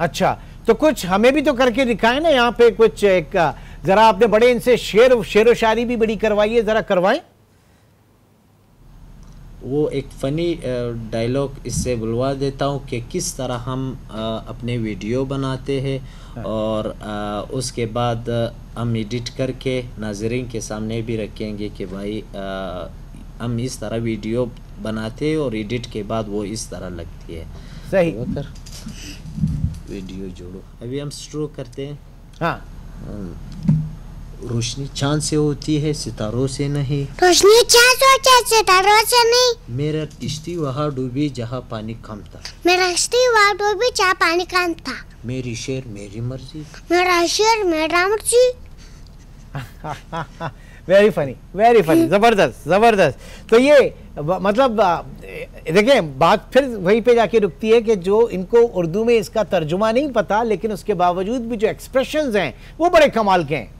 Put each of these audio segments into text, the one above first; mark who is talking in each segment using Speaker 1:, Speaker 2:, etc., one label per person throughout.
Speaker 1: अच्छा तो कुछ हमें भी तो करके दिखाएँ ना यहाँ पे कुछ एक जरा आपने बड़े इनसे शेर शेर शायरी भी बड़ी करवाई है जरा करवाएँ।
Speaker 2: वो एक फ़नी डायलॉग इससे बुलवा देता हूँ कि किस तरह हम अपने वीडियो बनाते हैं हाँ। और उसके बाद हम एडिट करके नाजरीन के सामने भी रखेंगे कि भाई हम इस तरह वीडियो बनाते हैं और एडिट के बाद वो इस तरह लगती है।
Speaker 1: सही।
Speaker 2: कर। वीडियो जोड़ो। अभी हम स्ट्रोक करते हैं।
Speaker 1: हाँ।
Speaker 2: रोशनी चाँद से होती है सितारों से नहीं।
Speaker 3: रोशनी चाँद से होती है सितारों से नहीं।
Speaker 2: मेरा किश्ती वहाँ डूबी जहाँ पानी कम था।
Speaker 3: मेरा किश्ती वहाँ डूबी जहाँ पानी कम था।
Speaker 2: मेरी शेर मेरी मर्ज़ी।
Speaker 3: मेरा शेर मेरा मर्ज़ी।
Speaker 1: वेरी फनी वेरी फनी ज़बरदस्त ज़बरदस्त। तो ये मतलब देखिए बात फिर वहीं पे जाके रुकती है कि जो इनको उर्दू में इसका तर्जुमा नहीं पता लेकिन उसके बावजूद भी जो एक्सप्रेशंस हैं वो बड़े कमाल के हैं।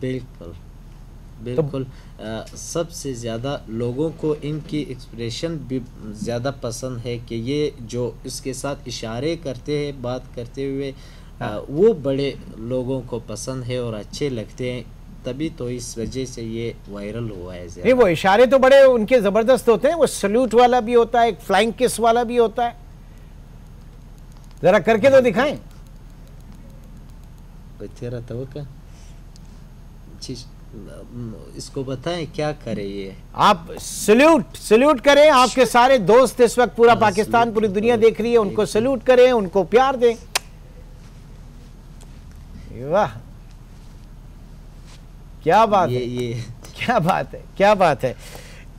Speaker 2: बिल्कुल बिल्कुल तो, सबसे ज़्यादा लोगों को इनकी एक्सप्रेशन भी ज़्यादा पसंद है कि ये जो इसके साथ इशारे करते हैं बात करते हुए हाँ। वो बड़े लोगों को पसंद है और अच्छे लगते हैं तभी तो इस वजह से ये वायरल हुआ है
Speaker 1: नहीं वो इशारे तो बड़े उनके ज़बरदस्त होते हैं वो सल्यूट वाला भी होता है एक फ्लाइंग किस वाला भी होता है। ज़रा करके तो दिखाएँ।
Speaker 2: तेरा तो क्या? इसको बताएँ क्या करे ये?
Speaker 1: आप सल्यूट सल्यूट करें आपके सारे दोस्त इस वक्त पूरा हाँ, पाकिस्तान पूरी दुनिया देख रही है उनको सल्यूट करें उनको प्यार दें। वाह। क्या बात
Speaker 2: ये,
Speaker 1: है।
Speaker 2: ये।
Speaker 1: क्या बात है क्या बात है।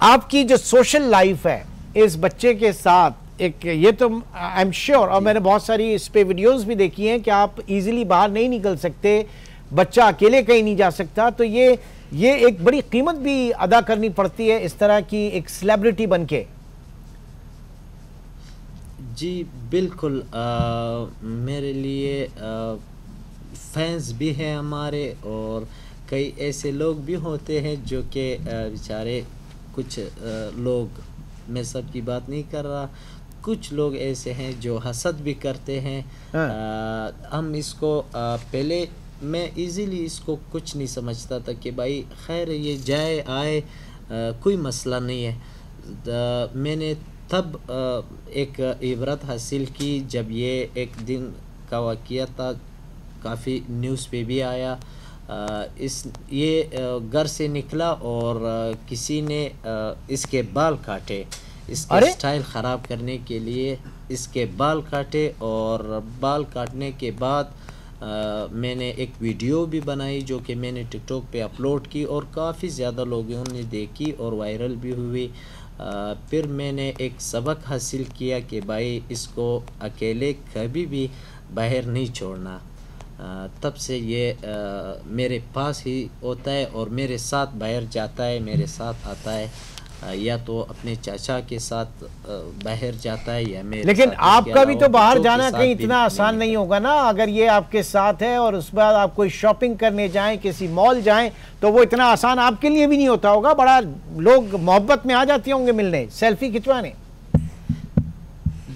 Speaker 1: आपकी जो सोशल लाइफ है इस बच्चे के साथ एक ये तो आई एम श्योर और मैंने बहुत सारी इस पे वीडियोस भी देखी हैं कि आप इजीली बाहर नहीं निकल सकते बच्चा अकेले कहीं नहीं जा सकता तो ये ये एक बड़ी कीमत भी अदा करनी पड़ती है इस तरह की एक सेलिब्रिटी बन के।
Speaker 2: जी बिल्कुल आ, मेरे लिए फैंस भी हैं हमारे और कई ऐसे लोग भी होते हैं जो कि बेचारे कुछ लोग मैं सब की बात नहीं कर रहा कुछ लोग ऐसे हैं जो हसद भी करते हैं हाँ। आ, हम इसको आ, पहले मैं इजीली इसको कुछ नहीं समझता था कि भाई खैर ये जाए आए आ, कोई मसला नहीं है द, मैंने तब आ, एक इबरत हासिल की जब ये एक दिन का वाक़ था काफ़ी न्यूज़ पे भी आया। आ, इस ये घर से निकला और किसी ने इसके बाल काटे। इसके स्टाइल ख़राब करने के लिए इसके बाल काटे और बाल काटने के बाद आ, मैंने एक वीडियो भी बनाई जो कि मैंने टिकटॉक पे अपलोड की और काफ़ी ज़्यादा लोगों ने देखी और वायरल भी हुई। आ, फिर मैंने एक सबक हासिल किया कि भाई इसको अकेले कभी भी बाहर नहीं छोड़ना। तब से ये आ, मेरे पास ही होता है और मेरे साथ बाहर जाता है मेरे साथ आता है आ, या तो अपने चाचा के साथ बाहर जाता है या मेरे
Speaker 1: लेकिन आपका भी तो बाहर जाना कहीं इतना आसान नहीं होगा ना। अगर ये आपके साथ है और उस बाद आप कोई शॉपिंग करने जाएँ किसी मॉल जाएँ तो वो इतना आसान आपके लिए भी नहीं होता होगा। बड़ा लोग मोहब्बत में आ जाते होंगे मिलने सेल्फी खिंचवाने।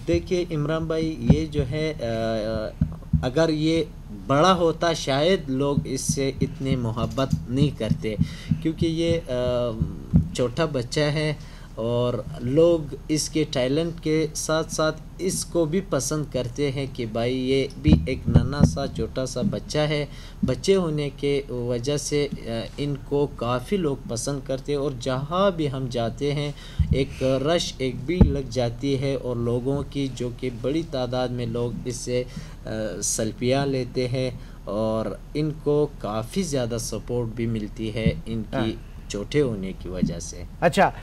Speaker 2: देखिए इमरान भाई ये जो है अगर ये बड़ा होता शायद लोग इससे इतनी मोहब्बत नहीं करते क्योंकि ये छोटा बच्चा है और लोग इसके टैलेंट के साथ साथ इसको भी पसंद करते हैं कि भाई ये भी एक नन्ना सा छोटा सा बच्चा है बच्चे होने के वजह से इनको काफ़ी लोग पसंद करते हैं और जहाँ भी हम जाते हैं एक रश एक भी लग जाती है और लोगों की जो कि बड़ी तादाद में लोग इससे सल्फियाँ लेते हैं और इनको काफ़ी ज़्यादा सपोर्ट भी मिलती है इनकी हाँ। छोटे होने की वजह से
Speaker 1: अच्छा